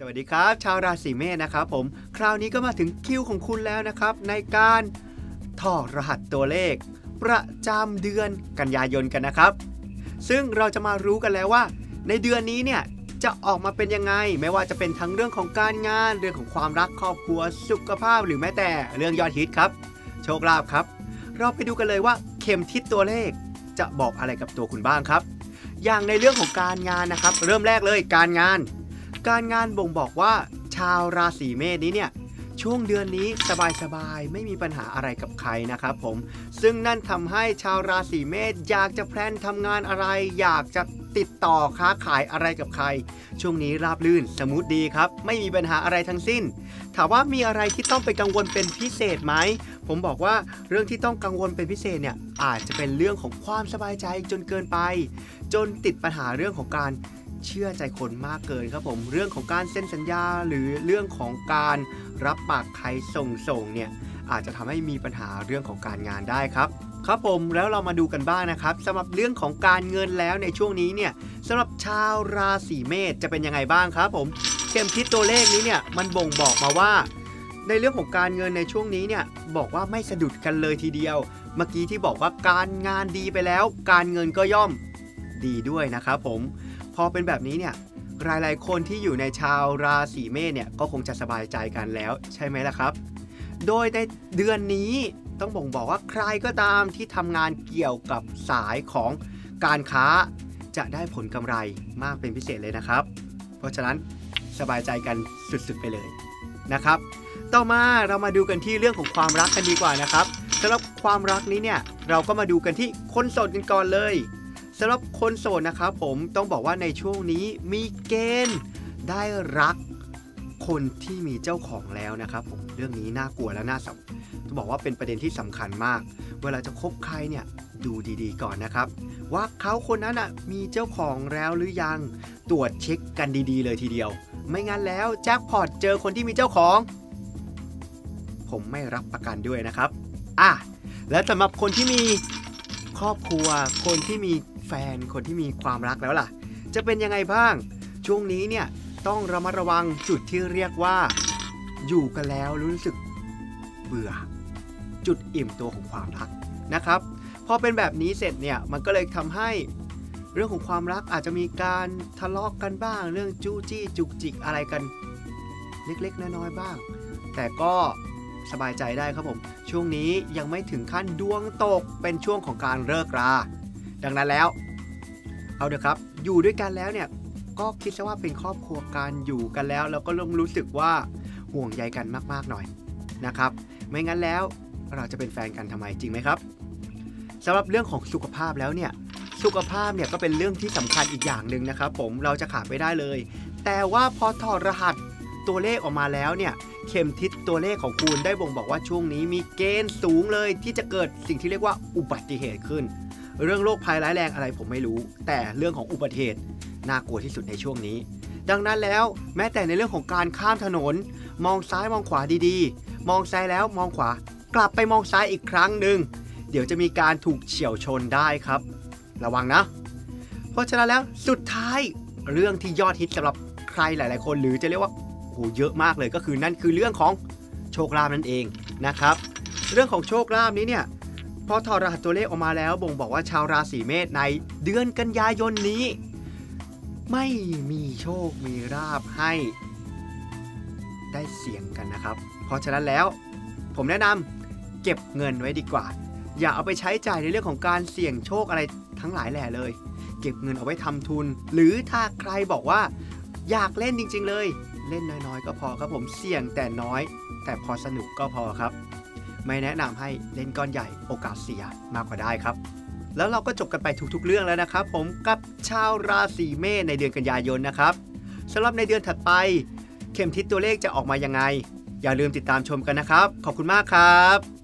สวัสดีครับ ชาวราศีเมษนะครับผมคราวนี้ก็มาถึงคิวของคุณแล้วนะครับ ในการถอดรหัสตัวเลข ประจำเดือนกันยายนกันนะครับ ซึ่งเราจะมารู้กันแล้วว่า ในเดือนนี้เนี่ยจะออกมาเป็นยังไง ไม่ว่าจะเป็นทั้งเรื่องของการงานเรื่องของความรักครอบครัวสุขภาพหรือแม้แต่เรื่องยอดฮิตครับ โชคลาภครับ เราไปดูกันเลยว่าเข็มทิศตัวเลข จะบอกอะไรกับตัวคุณบ้างครับ อย่างในเรื่องของการงานนะครับ เริ่มแรกเลยการงาน การงานบ่งบอกว่า ชาวราศีเมษนี้เนี่ยช่วงเดือนนี้สบายๆ ไม่มีปัญหาอะไรกับใครนะครับผม ซึ่งนั่นทำให้ชาวราศีเมษอยากจะ plan ทำงานอะไร อยากจะติดต่อค้าขายอะไรกับใคร ช่วงนี้ราบลื่น smooth ดีครับ ไม่มีปัญหาอะไรทั้งสิ้น ถามว่ามีอะไรที่ต้องไปกังวลเป็นพิเศษไหม ผมบอกว่าเรื่องที่ต้องกังวลเป็นพิเศษเนี่ยอาจจะเป็นเรื่องของความสบายใจจนเกินไป จนติดปัญหาเรื่องของการ เชื่อใจคนมากเกินครับผม เรื่องของการเซ็นสัญญาหรือเรื่องของการรับปากใครส่งส่งเนี่ยอาจจะทำให้มีปัญหาเรื่องของการงานได้ครับ ครับผมแล้วเรามาดูกันบ้างนะครับสำหรับเรื่องของการเงินแล้วในช่วงนี้เนี่ยสำหรับชาวราศีเมษจะเป็นยังไงบ้างครับผมเข็มทิศตัวเลขนี้เนี่ยมันบ่งบอกมาว่า ในเรื่องของการเงินในช่วงนี้เนี่ยบอกว่าไม่สะดุดกันเลยทีเดียว เมื่อกี้ที่บอกว่าการงานดีไปแล้ว การเงินก็ย่อม ดีด้วยนะครับผม พอเป็นแบบนี้เนี่ยหลายๆคนที่อยู่ในชาวราศีเมษเนี่ยก็คงจะสบายใจกันแล้วใช่ไหมล่ะครับ โดยในเดือนนี้ต้องบ่งบอกว่าใครก็ตามที่ทำงานเกี่ยวกับสายของการค้า จะได้ผลกำไรมากเป็นพิเศษเลยนะครับ เพราะฉะนั้นสบายใจกันสุดๆไปเลยนะครับ ต่อมาเรามาดูกันที่เรื่องของความรักกันดีกว่านะครับสำหรับความรักนี้เนี่ยเราก็มาดูกันที่คนโสดกันก่อนเลย สำหรับคนโสดนะครับผมต้องบอกว่าในช่วงนี้มีเกณฑ์ได้รักคนที่มีเจ้าของแล้วนะครับผมเรื่องนี้น่ากลัวและน่าสับต้องบอกว่าเป็นประเด็นที่สำคัญมาก เวลาจะคบใครเนี่ยดูดีๆ ก่อนนะครับ ว่าเขาคนนั้นอะมีเจ้าของแล้วหรือยัง ตรวจเช็คกันดีๆ เลยทีเดียว ไม่งั้นแล้วแจ็คพอตเจอคนที่มีเจ้าของ ผมไม่รับประกันด้วยนะครับอะแล้วสำหรับคนที่มีครอบครัวคนที่มี แฟนคนที่มีความรักแล้วล่ะ จะเป็นยังไงบ้าง ช่วงนี้เนี่ยต้องระมัดระวังจุดที่เรียกว่า อยู่กันแล้วรู้สึกเบื่อ จุดอิ่มตัวของความรักนะครับ พอเป็นแบบนี้เสร็จเนี่ยมันก็เลยทำให้เรื่องของความรักอาจจะมีการทะเลาะกกันบ้าง เรื่องจู้จี้จุกจิกอะไรกัน เล็กๆน้อยๆบ้าง แต่ก็สบายใจได้ครับผม ช่วงนี้ยังไม่ถึงขั้นดวงตกเป็นช่วงของการเลิกรา ดังนั้นแล้ว เอาเถอะครับ อยู่ด้วยกันแล้วเนี่ยก็คิดซะว่าเป็นครอบครัวการอยู่กันแล้วแล้วก็เริ่มรู้สึกว่าห่วงใยกันมากๆหน่อยนะครับ ไม่งั้นแล้วเราจะเป็นแฟนกันทำไมจริงไหมครับสำหรับเรื่องของสุขภาพแล้วเนี่ยสุขภาพเนี่ยก็เป็นเรื่องที่สำคัญอีกอย่างหนึ่งนะครับ ผมเราจะขาดไม่ได้เลย แต่ว่าพอถอดรหัสตัวเลขออกมาแล้วเนี่ยเข็มทิศตัวเลขของคุณได้บ่งบอกว่าช่วงนี้มีเกณฑ์สูงเลยที่จะเกิดสิ่งที่เรียกว่าอุบัติเหตุขึ้น เรื่องโรคภัยร้ายแรงอะไรผมไม่รู้ แต่เรื่องของอุบัติเหตุน่ากลัวที่สุดในช่วงนี้ ดังนั้นแล้วแม้แต่ในเรื่องของการข้ามถนน มองซ้ายมองขวาดีๆ มองซ้ายแล้วมองขวากลับไปมองซ้ายอีกครั้งหนึ่งเดี๋ยวจะมีการถูกเฉี่ยวชนได้ครับ ระวังนะ เพราะฉะนั้นแล้วสุดท้ายเรื่องที่ยอดฮิตสำหรับใครหลาย ๆ คนหรือจะเรียกว่าโหเยอะมากเลยก็คือนั่นคือเรื่องของโชคลาภนั่นเองนะครับ เรื่องของโชคลาภนี้เนี่ย พอถอดรหัสตัวเลขออกมาแล้ว บ่งบอกว่าชาวราศีเมษในเดือนกันยายนนี้ ไม่มีโชคมีลาภให้ ได้เสี่ยงกันนะครับ เพราะฉะนั้นแล้ว ผมแนะนำเก็บเงินไว้ดีกว่า อย่าเอาไปใช้จ่ายในเรื่องของการเสี่ยงโชคอะไรทั้งหลายแหล่เลย เก็บเงินเอาไว้ทำทุน หรือถ้าใครบอกว่า อยากเล่นจริง ๆ เลย เล่นน้อยๆ ก็พอครับผมเสี่ยงแต่น้อย แต่พอสนุกก็พอครับ ไม่แนะนำให้เล่นก้อนใหญ่โอกาสเสียมากกว่าได้ครับ แล้วเราก็จบกันไปทุกๆเรื่องแล้วนะครับ ผมกับชาวราศีเมษในเดือนกันยายนนะครับสำหรับในเดือนถัดไป เข็มทิศตัวเลขจะออกมายังไง อย่าลืมติดตามชมกันนะครับ ขอบคุณมากครับ